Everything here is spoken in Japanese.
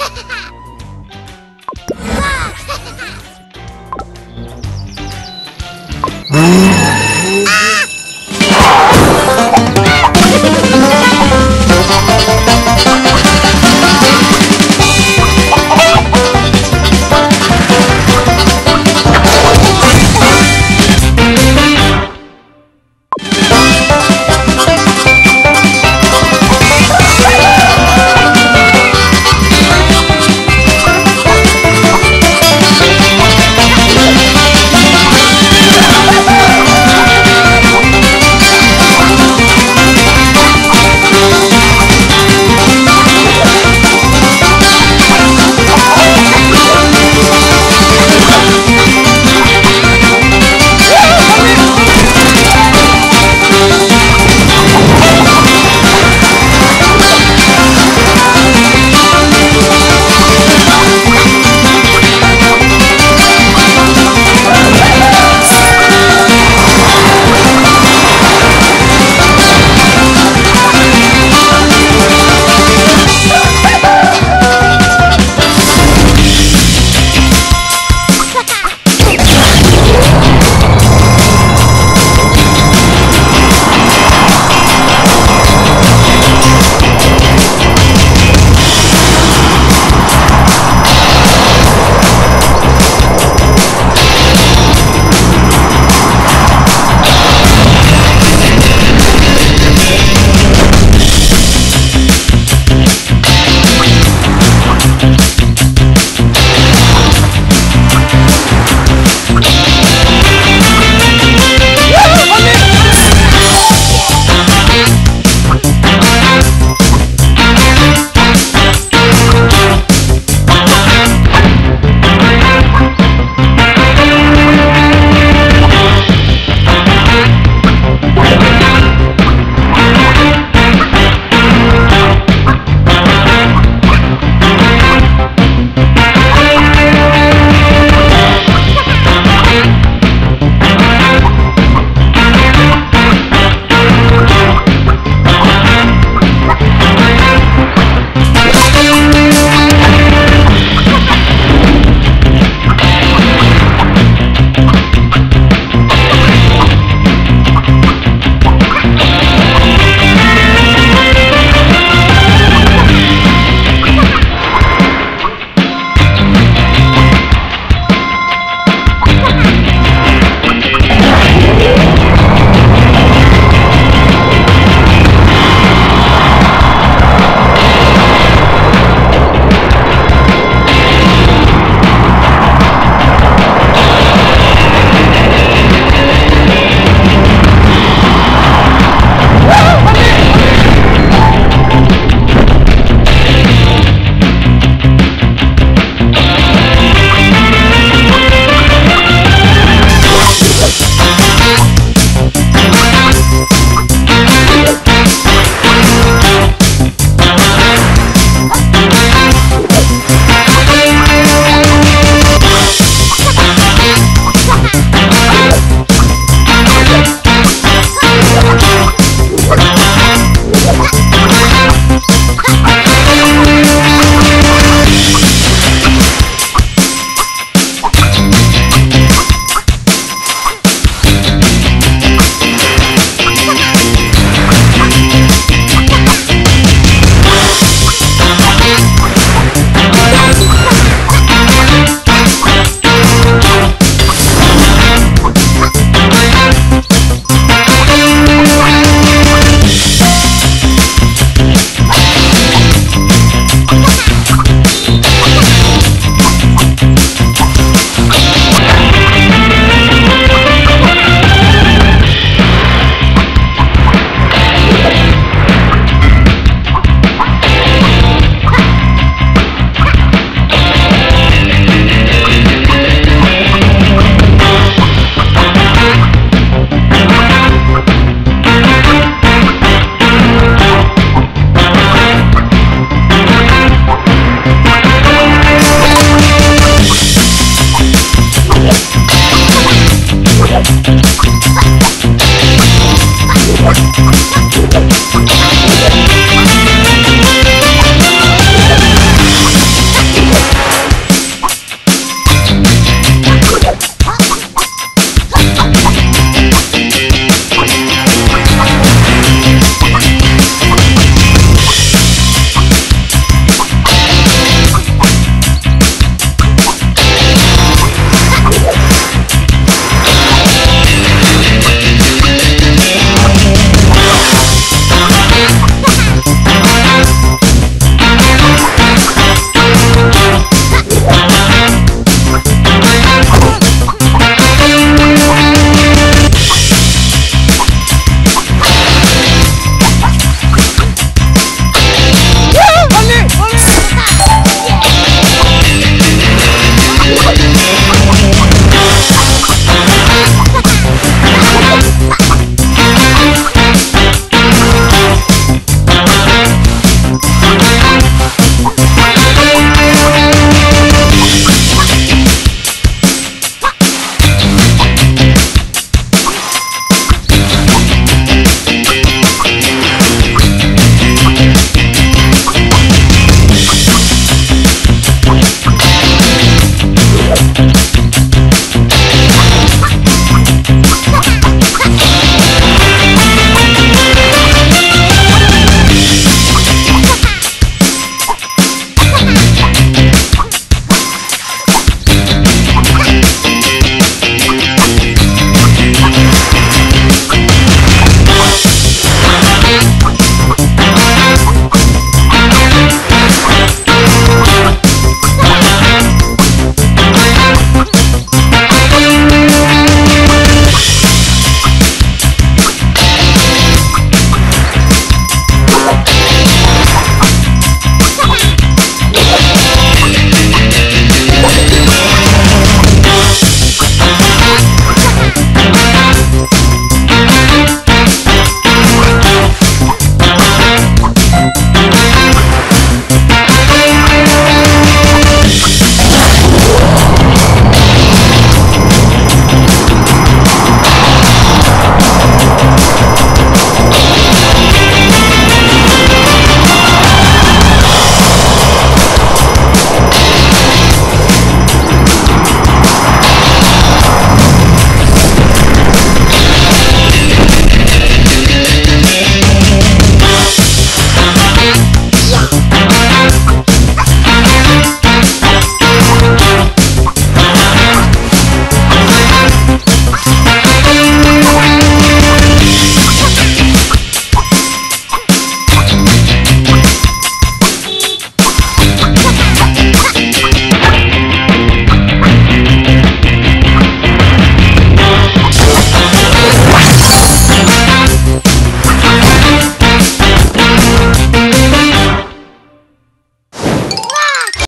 ハハハ